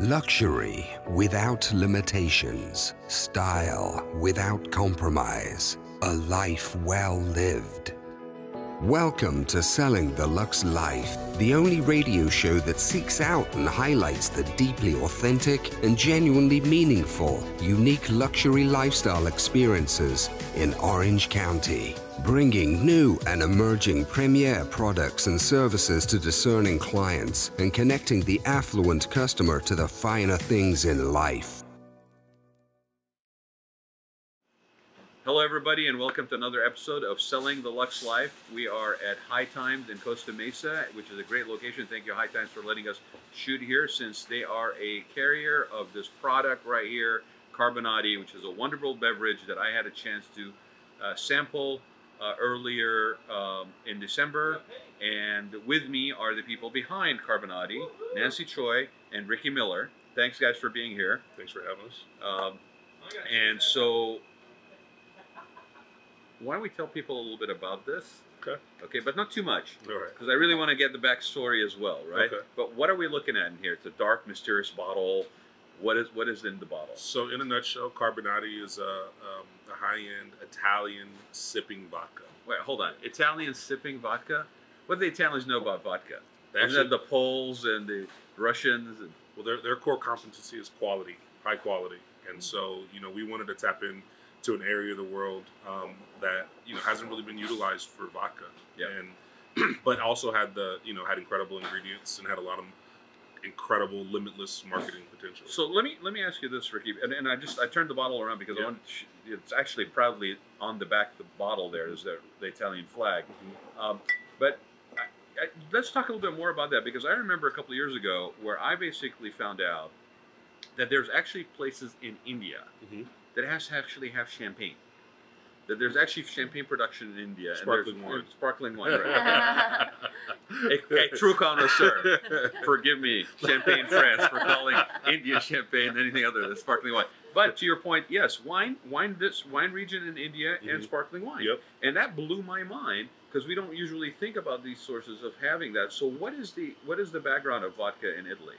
Luxury without limitations, style without compromise, a life well lived. Welcome to Selling the Luxe Life, the only radio show that seeks out and highlights the deeply authentic and genuinely meaningful, unique luxury lifestyle experiences in Orange County. Bringing new and emerging premier products and services to discerning clients and connecting the affluent customer to the finer things in life. Hello, everybody, and welcome to another episode of Selling the Luxe Life. We are at High Times in Costa Mesa, which is a great location. Thank you, High Times, for letting us shoot here since they are a carrier of this product right here, Carbonadi, which is a wonderful beverage that I had a chance to uh, sample uh, earlier um, in December. And with me are the people behind Carbonadi, Nancy Choi and Ricky Miller. Thanks, guys, for being here. Thanks for having us. Um, and so why don't we tell people a little bit about this? Okay. Okay, but not too much. All right. Because I really want to get the backstory as well, right? Okay. But what are we looking at in here? It's a dark, mysterious bottle. What is what is in the bottle? So, in a nutshell, Carbonadi is a, um, a high-end Italian sipping vodka. Wait, hold on. Italian sipping vodka. What do the Italians know about vodka? Actually- that the Poles and the Russians? And, Well, their, their core competency is quality, high quality, and so you know we wanted to tap in to an area of the world um, that you know hasn't really been utilized for vodka, Yeah. and but also had the you know had incredible ingredients and had a lot of incredible limitless marketing potential. so let me let me ask you this, Ricky. And, and I just I turned the bottle around because I Yeah. want to sh- it's actually proudly on the back of the bottle. There is the, the Italian flag. Mhm. Um, but I, I, let's talk a little bit more about that because I remember a couple of years ago where I basically found out that there's actually places in India Mhm. That has to actually have champagne. That there's actually champagne production in India. Sparkling and wine. there's, Sparkling wine. Right? a, a true connoisseur. Forgive me, Champagne France, for calling Indian champagne anything other than sparkling wine. But to your point, yes, wine, wine, this wine region in India and Mhm. sparkling wine. Yep. And that blew my mind because we don't usually think about these sources of having that. So what is the what is the background of vodka in Italy?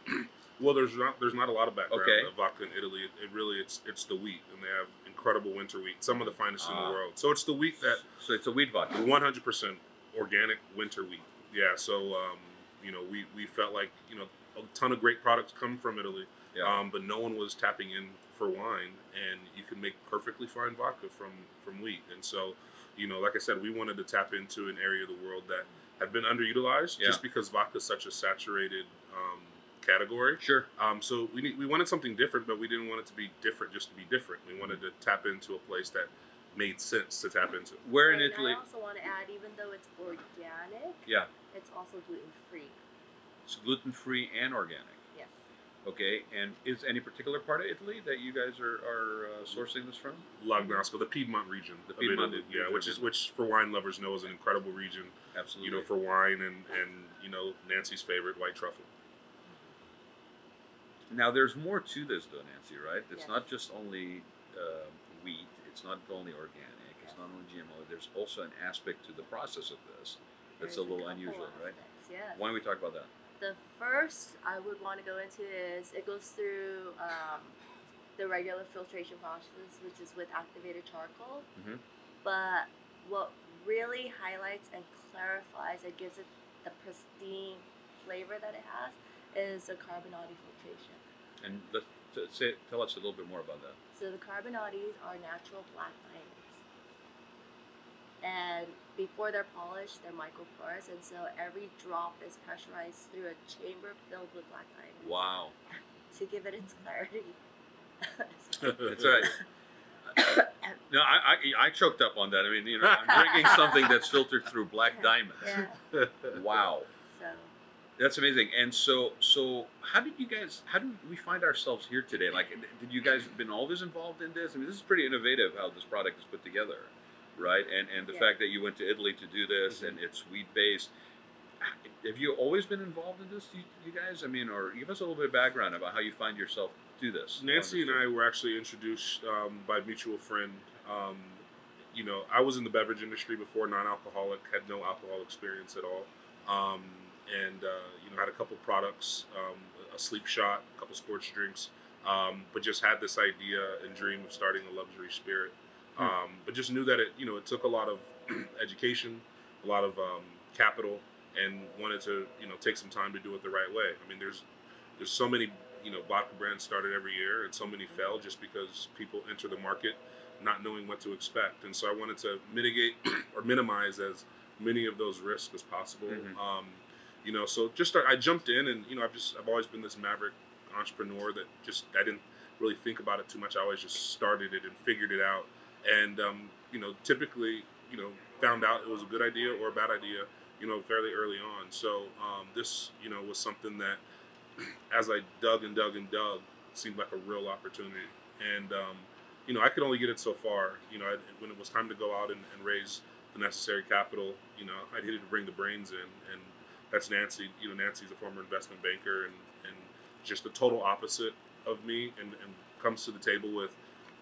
Well, there's not there's not a lot of background Okay. of vodka in Italy. It, it really it's it's the wheat, and they have incredible winter wheat, some of the finest in Ah. the world. So it's the wheat that So it's a wheat vodka. 100% organic winter wheat. Yeah. So um, you know we we felt like you know a ton of great products come from Italy, Yeah. um, but no one was tapping in for wine, and you can make perfectly fine vodka from from wheat. And so you know, like I said, we wanted to tap into an area of the world that had been underutilized, Yeah. just because vodka is such a saturated um, category. Sure. Um, so we need, we wanted something different, but we didn't want it to be different just to be different. We wanted to tap into a place that made sense to tap into. Where in And Italy? I also want to add, even though it's organic, Yeah. it's also gluten free. It's gluten free and organic. Yes. Okay. And is any particular part of Italy that you guys are, are uh, sourcing this from? Lagnasco, the Piedmont region, The Piedmont Italy, region. yeah, which is which for wine lovers know is an incredible region. Absolutely. You know, for wine and and you know Nancy's favorite white truffle. Now, there's more to this, though, Nancy, right? It's Yes. not just only uh, wheat. It's not only organic. It's not only GMO. There's also an aspect to the process of this that's a little couple unusual, right? aspects, Yes. Why don't we talk about that? The first I would want to go into is it goes through um, the regular filtration process, which is with activated charcoal. Mhm. But what really highlights and clarifies and gives it the pristine flavor that it has is a carbonadi filtration. And let t- say, tell us a little bit more about that. So the carbonadis are natural black diamonds. And before they're polished, they're microporous, and so every drop is pressurized through a chamber filled with black diamonds Wow. to give it its clarity. That's right. No, I, I, I choked up on that. I mean, you know, I'm drinking something that's filtered through black diamonds. yeah. Wow. So That's amazing. And so, so how did you guys? How did we find ourselves here today? Like, did you guys been always involved in this? I mean, this is pretty innovative how this product is put together, right? And and the Yeah. fact that you went to Italy to do this Mhm. and it's wheat based. Have you always been involved in this, you, you guys? I mean, or give us a little bit of background about how you find yourself do this. Nancy and I were actually introduced um, by a mutual friend. Um, you know, I was in the beverage industry before, non-alcoholic, had no alcohol experience at all, um, and uh, you know, had a couple products, um, a sleep shot, a couple sports drinks, um, but just had this idea and dream of starting a luxury spirit. Hmm. Um, but just knew that it, you know, it took a lot of education, a lot of um, capital, and wanted to, you know, take some time to do it the right way. I mean, there's there's so many, you know, vodka brands started every year, and so many fail just because people enter the market not knowing what to expect. And so I wanted to mitigate or minimize as many of those risks as possible. Mhm. You know, so just I jumped in, and you know, I've just I've always been this maverick entrepreneur that just I didn't really think about it too much. I always just started it and figured it out, and um, you know, typically, you know, found out it was a good idea or a bad idea, you know, fairly early on. So um, this, you know, was something that, as I dug and dug and dug, seemed like a real opportunity, and um, you know, I could only get it so far. You know, I, when it was time to go out and, and raise the necessary capital, you know, I needed to bring the brains in, and that's Nancy. You know, Nancy's a former investment banker and, and just the total opposite of me, and, and comes to the table with,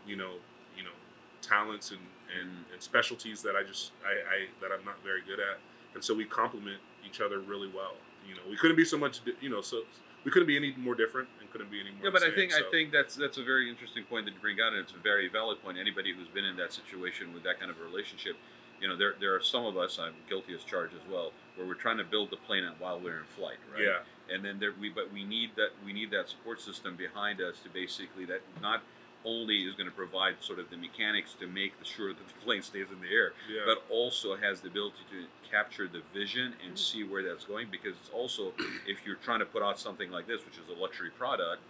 you know, you know, talents and, and, Mm. and specialties that I just I, I that I'm not very good at, and so we complement each other really well. You know, we couldn't be so much, you know, so we couldn't be any more different and couldn't be any more. Yeah, but the I think so. I think that's that's a very interesting point that you bring out, and it's a very valid point. Anybody who's been in that situation with that kind of a relationship, you know, there there are some of us. I'm guilty as charged as well, where we're trying to build the plane out while we're in flight, right? Yeah. And then there we but we need that we need that support system behind us to basically that not only is going to provide sort of the mechanics to make sure that the plane stays in the air, Yeah. but also has the ability to capture the vision and hmm. see where that's going because it's also if you're trying to put out something like this which is a luxury product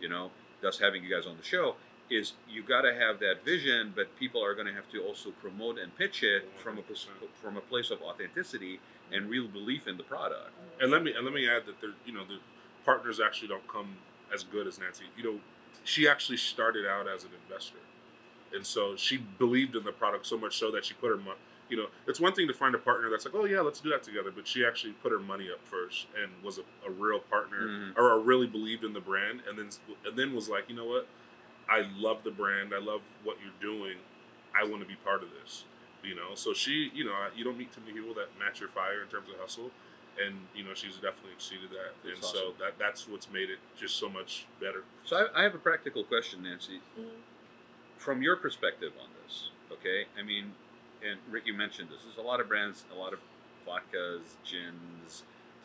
you know thus having you guys on the show is you got to have that vision but people are going to have to also promote and pitch it from a 100%. from a place of authenticity and real belief in the product And let me and let me add that there, you know, the partners actually don't come as good as Nancy. You know, she actually started out as an investor, and so she believed in the product so much so that she put her money. You know, it's one thing to find a partner that's like, oh yeah, let's do that together, but she actually put her money up first and was a, a real partner, Mhm. or really believed in the brand, and then and then was like, you know what, I love the brand, I love what you're doing, I want to be part of this. You know, so she, you know, you don't meet too many people that match your fire in terms of hustle and you know she's definitely exceeded that, That's and so that that's what's made it just so much better. so I, I have a practical question nancy Mhm. from your perspective on this, okay? I mean, and Rick, you mentioned this. There's a lot of brands, a lot of vodkas, gins,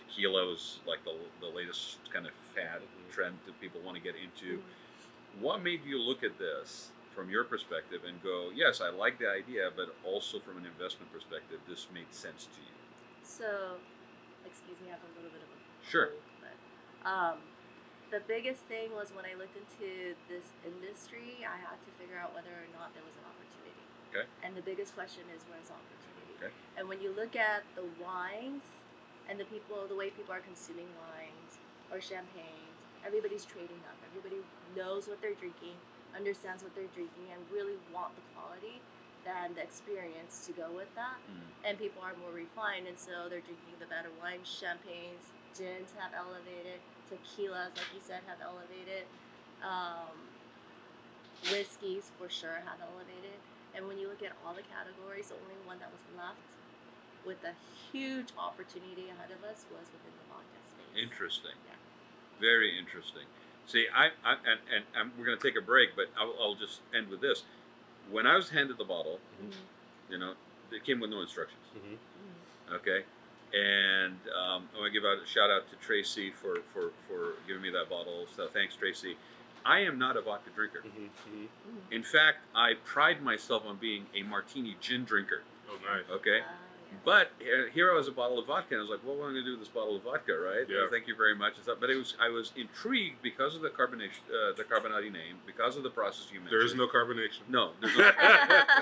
tequilas, like the, the latest kind of fad Mhm. trend that people want to get into. Mhm. What made you look at this from your perspective and go, yes, I like the idea, but also from an investment perspective, this made sense to you? So, excuse me, I have a little bit of a Sure. but um, the biggest thing was when I looked into this industry, I had to figure out whether or not there was an opportunity. Okay. And the biggest question is where's the opportunity? Okay. And when you look at the wines and the people, the way people are consuming wines or champagnes, everybody's trading up. Everybody knows what they're drinking, understands what they're drinking, and really want the quality and the experience to go with that Mm. and people are more refined and so they're drinking the better wines champagnes gins have elevated tequilas like you said have elevated um, whiskeys for sure have elevated and when you look at all the categories the only one that was left with a huge opportunity ahead of us was within the vodka space Interesting. Yeah. Very interesting. See, I, I and, and, and we're going to take a break, but I'll, I'll just end with this. When I was handed the bottle, Mhm. you know, it came with no instructions. Mhm. Okay, and um, I want to give out a shout out to Tracy for, for, for giving me that bottle. So thanks, Tracy. I am not a vodka drinker. Mhm. In fact, I pride myself on being a martini gin drinker. Oh, nice. Okay, yeah. But here- here I was a bottle of vodka, and I was like, "What am I going to do with this bottle of vodka?" Right? Yeah. Thank you very much. But it was I was intrigued because of the carbonation, uh, the carbonadi name, because of the process you mentioned. There is no carbonation. No, there's no.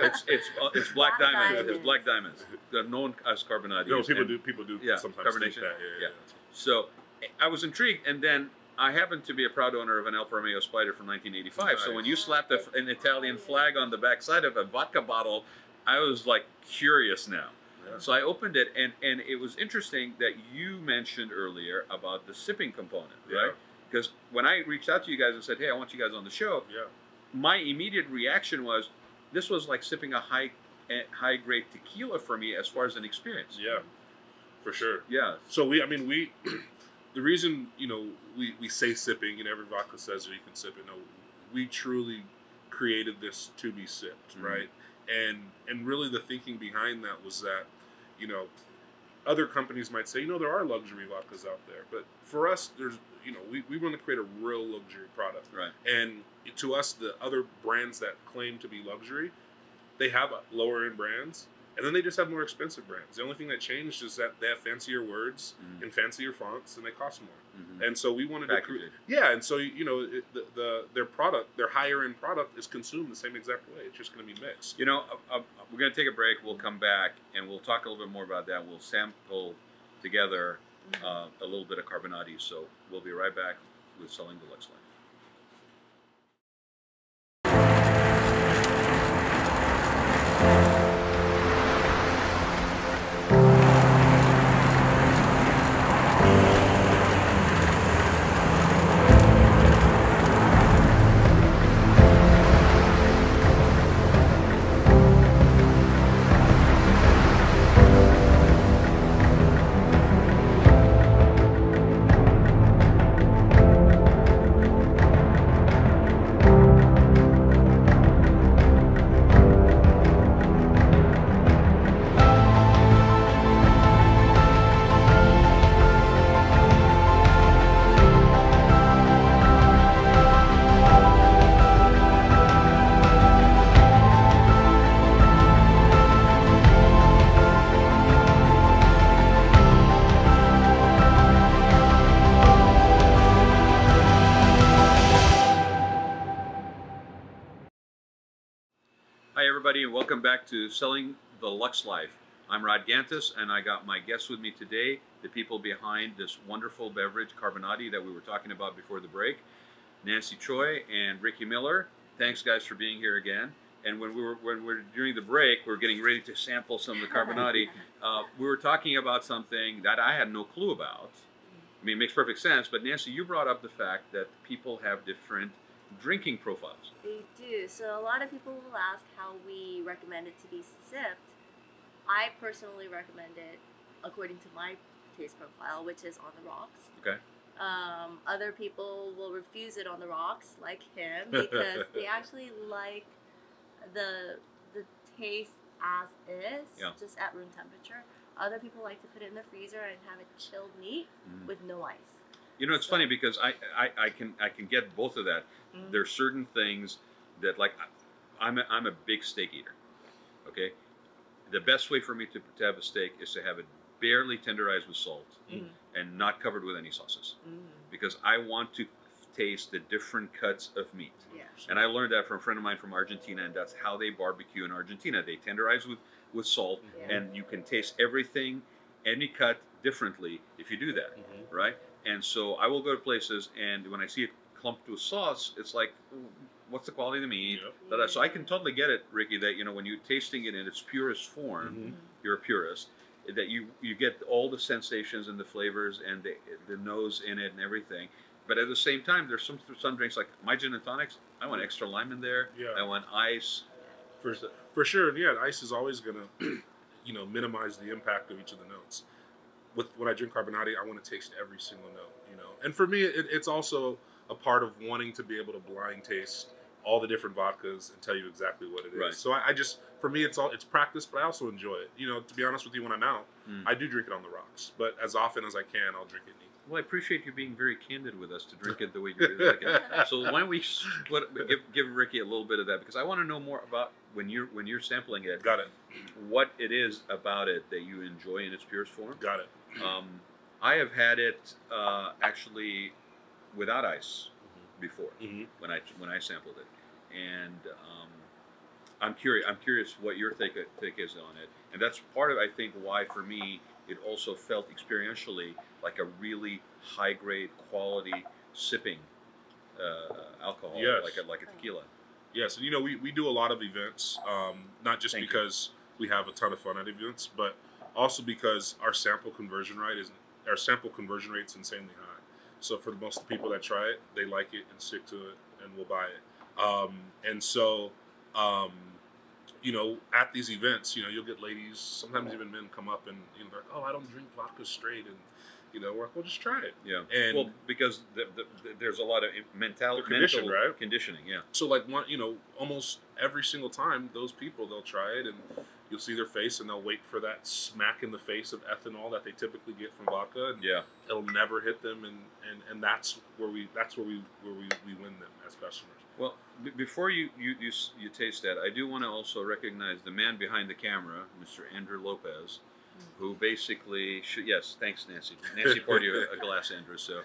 it's it's uh, it's black, Black diamonds. It's black diamonds. They're known as carbonadi. No, people And do. People do Yeah, sometimes carbonation. think that. Yeah, Yeah. So I was intrigued, and then I happen to be a proud owner of an Alfa Romeo Spider from 1985. So when you slapped a, an Italian flag on the backside of a vodka bottle, I was like curious now. Yeah. So I opened it, and and it was interesting that you mentioned earlier about the sipping component, Yeah. right? Because when I reached out to you guys and said, "Hey, I want you guys on the show," Yeah. my immediate reaction was, "This was like sipping a high eh, high grade tequila for me as far as an experience." Yeah. For sure. Yeah. So we, I mean, we, the reason you know we, we say sipping, you know, every vodka says that you can sip it. No, we truly created this to be sipped, Mhm. right? And and really the thinking behind that was that, you know, other companies might say, you know, there are luxury vodkas out there, but for us, there's you know, we, we want to create a real luxury product. Right. And to us, the other brands that claim to be luxury, they have lower end brands, and then they just have more expensive brands. The only thing that changed is that they have fancier words Mhm. and fancier fonts, and they cost more. Mhm. And so we wanted to create, yeah. And so you know, it, the, the their product, their higher end product, is consumed the same exact way. It's just going to be mixed. You know, uh, uh, we're going to take a break. We'll come back and we'll talk a little bit more about that. We'll sample together uh, a little bit of Carbonadi. So we'll be right back with Selling the Luxe welcome back to Selling the Luxe Life. I'm Raad Ghantous, and I got my guests with me today, the people behind this wonderful beverage, Carbonadi, that we were talking about before the break, Nancy Choi and Ricky Miller. Thanks, guys, for being here again. And when we were when we are during the break, we are getting ready to sample some of the Carbonadi. uh, we were talking about something that I had no clue about. I mean, it makes perfect sense. But Nancy, you brought up the fact that people have different drinking profiles. They do. So a lot of people will ask how we recommend it to be sipped. I personally recommend it according to my taste profile, which is on the rocks. Okay. Um, other people will refuse it on the rocks, like him, because they actually like the the taste as is, Yeah. just at room temperature. Other people like to put it in the freezer and have it chilled neat Mhm. with no ice. You know, it's funny because I, I, I can I can get both of that. Mhm. There's certain things that like I'm a, I'm a big steak eater. Okay, the best way for me to, to have a steak is to have it barely tenderized with salt Mhm. and not covered with any sauces Mhm. because I want to taste the different cuts of meat. Yeah. And I learned that from a friend of mine from Argentina, and that's how they barbecue in Argentina. They tenderize with, with salt, Yeah. and you can taste everything, any cut differently if you do that, Mhm. right? And so I will go to places, and when I see it clumped with sauce, it's like, what's the quality of the meat? Yep. So I can totally get it, Ricky, that you know when you're tasting it in its purest form, Mhm. you're a purist. That you you get all the sensations and the flavors and the the nose in it and everything. But at the same time, there's some some drinks like my gin and tonics. I want extra lime in there. Yeah. I want ice. For, for sure, and yeah, ice is always gonna, you know, minimize the impact of each of the notes. With when I drink Carbonadi, I want to taste every single note, you know. And for me, it, it's also a part of wanting to be able to blind taste all the different vodkas and tell you exactly what it is. Right. So I, I just, for me, it's all it's practice, but I also enjoy it. You know, to be honest with you, when I'm out, Mm. I do drink it on the rocks, but as often as I can, I'll drink it neat. Well, I appreciate you being very candid with us to drink it the way you really like it. So why don't we split, give, give Ricky a little bit of that because I want to know more about when you're when you're sampling it, Got it. what it is about it that you enjoy in its purest form. Got it. Um, I have had it uh, actually without ice before Mm-hmm. when I when I sampled it, and um, I'm curious. I'm curious what your take take is on it, and that's part of I think why for me it also felt experientially like a really high grade quality sipping uh, alcohol, Yes. like a like a tequila. Yes, and you know we, we do a lot of events, um, not just Thank you. because we have a ton of fun at events, but also because our sample conversion rate is our sample conversion rate's insanely high. So for the most people that try it, they like it and stick to it and will buy it. Um, and so, um, you know, at these events, you know, you'll get ladies, sometimes even men, come up and you know, they're like, "Oh, I don't drink vodka straight," and You know, we're like, well, just try it. Yeah. And- well, because the, the, the, there's a lot of mental, condition, mental right? conditioning. Yeah. So like one, you know, almost every single time, those people they'll try it and you'll see their face and they'll wait for that smack in the face of ethanol that they typically get from vodka. And Yeah. It'll never hit them, and, and, and that's where we that's where we where we, we win them as customers. Well, b- before you, you, you, you taste that, I do want to also recognize the man behind the camera, Mr. Andrew Lopez, who basically should, yes, thanks, Nancy. Nancy poured you a, a glass, Andrew. So,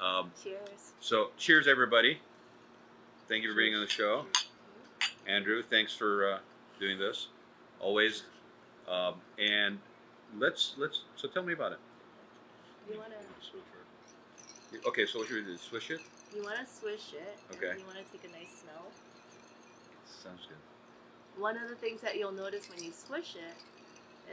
um, Cheers. so cheers, everybody. Thank you for being on the show. Andrew, thanks for uh, doing this, always. Um, and let's, let's, so tell me about it. You wanna Okay, so what should we do? Swish it? you wanna swish it. Okay. You wanna take a nice smell. Sounds good. One of the things that you'll notice when you swish it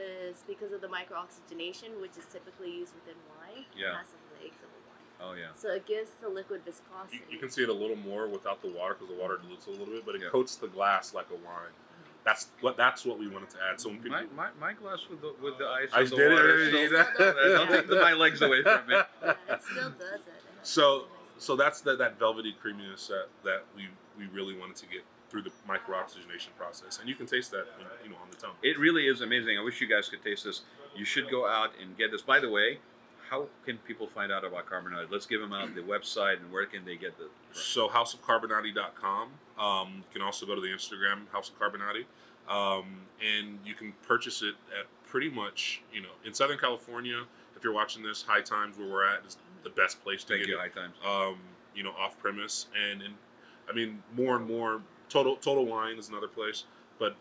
is because of the microoxygenation, which is typically used within wine. Yeah. It has some legs of a wine. Oh, yeah. So it gives the liquid viscosity. you can see it a little more without the water because the water dilutes a little bit, but it Yeah. coats the glass like a wine. Mm-hmm. That's what that's what we wanted to add. So when people, My, my, my glass with the, with the ice. I and the did it, water I still- did it. Don't take my legs away from me. yeah, it still does it. It So- so that's that that velvety creaminess that, that we we really wanted to get through the microoxygenation process, and you can taste that when, you know on the tongue. It really is amazing. I wish you guys could taste this. You should go out and get this. By the way, how can people find out about Carbonadi? Let's give them out the website and where can they get the. So houseofcarbonadi.com. Um, you can also go to the Instagram House of Carbonadi, um, and you can purchase it at pretty much you know in Southern California. If you're watching this, High Times where we're at is the best place to Thank get you, it. High Times. um, you know, off premise, and, and I mean, more and more. Total Total Wine is another place, but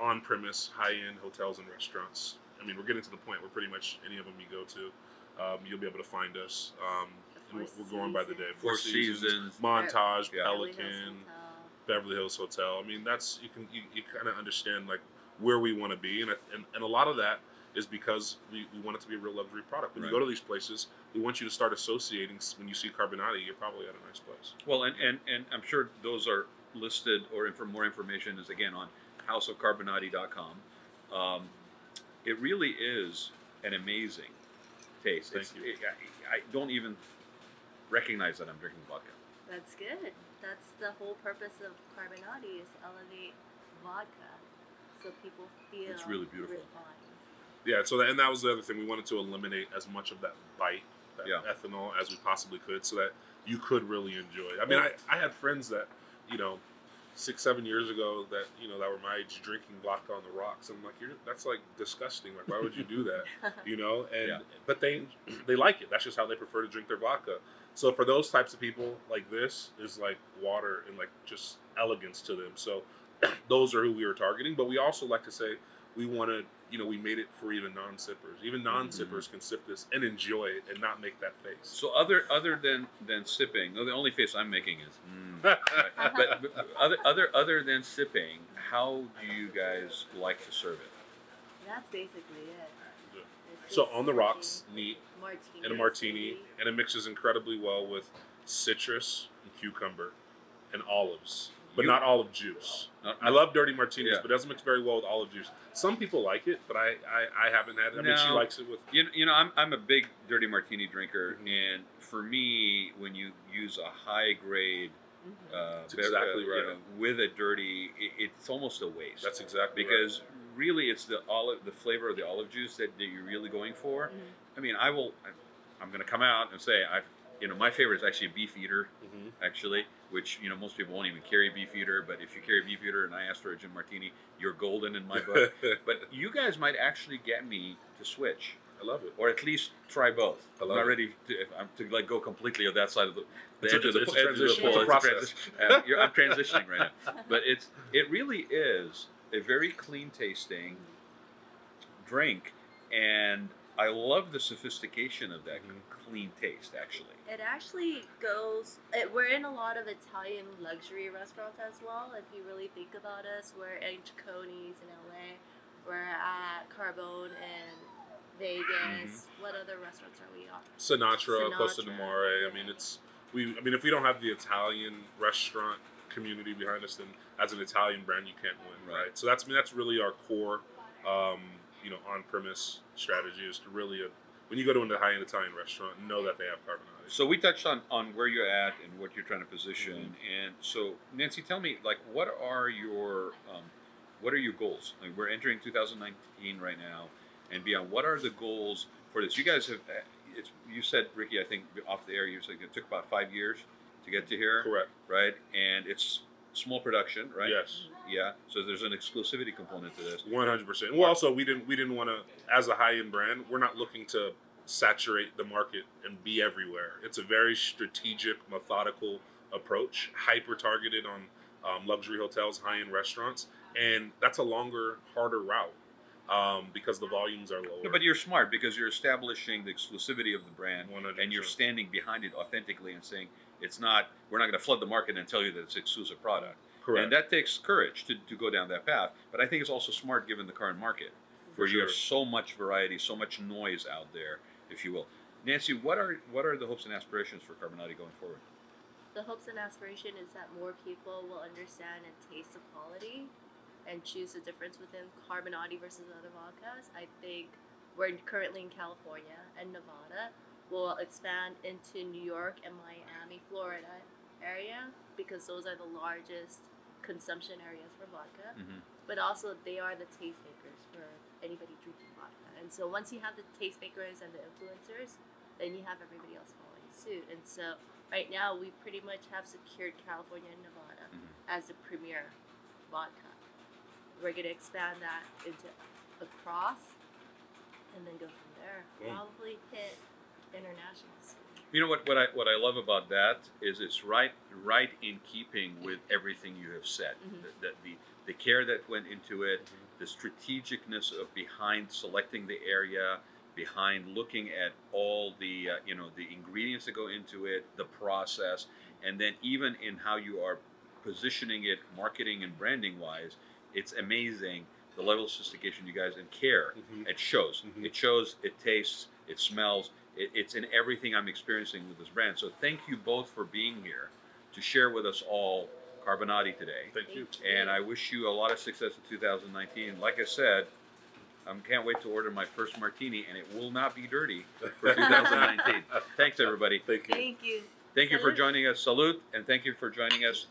on premise, high end hotels and restaurants. I mean, we're getting to the point where pretty much any of them you go to, um, you'll be able to find us. Um, and we're, Four we're going by the day. Four Seasons. Montage, Yeah. Beverly Hills Pelican, Beverly Hills Hotel. I mean, that's you can you, you kind of understand like where we want to be, and, and and a lot of that is because we, we want it to be a real luxury product. When Right. you go to these places, we want you to start associating. When you see Carbonadi, you're probably at a nice place. Well, and, and, and I'm sure those are listed, or for more information is again on houseofcarbonadi.com. Um, it really is an amazing taste. Thank It's- you. it- I, I don't even recognize that I'm drinking vodka. That's good. That's the whole purpose of Carbonadi is elevate vodka, so people feel It's really beautiful. refined. Yeah, so that, and that was the other thing. We wanted to eliminate as much of that bite, that Yeah. ethanol, as we possibly could, so that you could really enjoy it. I mean, I, I had friends that, you know, six, seven years ago that you know that were my age drinking vodka on the rocks. I'm like, You're, that's like disgusting. Like, why would you do that? you know and Yeah. but they they like it that's just how they prefer to drink their vodka so for those types of people like this is like water and like just elegance to them so those are who we were targeting but we also like to say we wanted you know we made it for even non-sippers even non-sippers can sip this and enjoy it and not make that face So other other than than sipping, the only face I'm making is. Mm. but, but other other other than sipping, how do you guys like to serve it? That's basically it. Yeah. So on the rocks neat martini, and a martini and it mixes incredibly well with citrus and cucumber and olives but You- not olive juice Not- I love dirty martinis, Yeah. but it doesn't mix very well with olive juice. Some people like it, but I, I, I haven't had it. I mean, she likes it with. You, you know, I'm, I'm a big dirty martini drinker, Mhm. and for me, when you use a high grade Mhm. uh, That's bev- exactly you right. know, with a dirty, it, it's almost a waste. That's exactly because really, it's the olive, the flavor of the olive juice that, that you're really going for. Mhm. I mean, I will. I, I'm going to come out and say I, you know, my favorite is actually a Beefeater. Right. hmm Actually, which you know most people won't even carry Beefeater, but if you carry Beefeater and I ask for a gin martini, you're golden in my book. but you guys might actually get me to switch. I love it. or at least try both. I I'm not it. ready to, if I'm to like go completely on that side of the, the edge of the, a edge of the transition. pole. It's a process. Uh, I'm transitioning right now, but it's it really is a very clean tasting drink, and I love the sophistication of that Mhm. Clean taste. Actually, It actually goes. It, we're in a lot of Italian luxury restaurants as well. If you really think about us, we're in Cecconi's in LA. We're at Carbone in Vegas. Mm-hmm. What other restaurants are we on? Sinatra, Costa de Sinatra. Mare. I mean, it's we. I mean, if we don't have the Italian restaurant community behind us, then as an Italian brand, you can't win, right? So that's I mean, that's really our core, um, you know, on premise strategy is to really. When you go to a high end Italian restaurant, know that they have Carbonadi. So we touched on, on where you're at and what you're trying to position, Mm-hmm. and so Nancy, tell me like what are your um, what are your goals? Like we're entering 2019 right now, and beyond. What are the goals for this? You guys have uh, it's you said Ricky, I think off the air, you said it took about five years to get to here, Correct. right? And it's small production, right? Yes. Yeah. So there's an exclusivity component to this. One hundred percent. Well, also we didn't we didn't want to as a high end brand. We're not looking to saturate the market and be everywhere. It's a very strategic, methodical approach, hyper targeted on um, luxury hotels, high end restaurants, and that's a longer, harder route um, because the volumes are lower. No, but you're smart because you're establishing the exclusivity of the brand, 100%. and you're standing behind it authentically and saying it's not. We're not going to flood the market and tell you that it's exclusive product. correct. And that takes courage to, to go down that path. But I think it's also smart given the current market, where you have so much variety, so much noise out there, if you will. Nancy, what are what are the hopes and aspirations for Carbonadi going forward? The hopes and aspiration is that more people will understand and taste the quality and choose the difference within Carbonadi versus other vodkas. I think we're currently in California and Nevada. We'll expand into New York and Miami, Florida area because those are the largest consumption areas for vodka. Mm-hmm. But also they are the tastemakers for anybody drinking vodka. And so once you have the tastemakers and the influencers, then you have everybody else following suit. And so right now we pretty much have secured California and Nevada Mhm. as the premier vodka. We're gonna expand that into across and then go from there. Probably hit international soon. You know what, what I what I love about that is it's right right in keeping with everything you have said. Mhm. The, the, the the care that went into it, the strategicness of behind selecting the area, behind looking at all the uh, you know the ingredients that go into it, the process, and then even in how you are positioning it, marketing and branding wise, it's amazing the level of sophistication you guys and care Mhm. it shows. Mhm. It shows. It tastes. It smells. It, it's in everything I'm experiencing with this brand. So thank you both for being here to share with us all Carbonadi today. Thank you. And I wish you a lot of success in 2019. Like I said, I can't wait to order my first martini, and it will not be dirty for 2019. Thanks, everybody. Thank you. Thank you. Thank you for joining us. Salute, and thank you for joining us.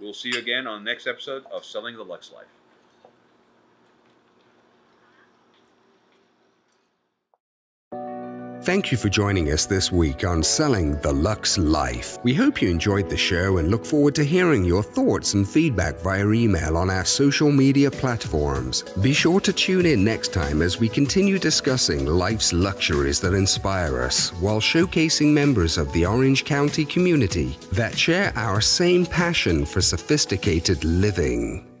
We'll see you again on the next episode of Selling the Luxe Life. Thank you for joining us this week on Selling the Luxe Life. We hope you enjoyed the show and look forward to hearing your thoughts and feedback via email on our social media platforms. Be sure to tune in next time as we continue discussing life's luxuries that inspire us while showcasing members of the Orange County community that share our same passion for sophisticated living.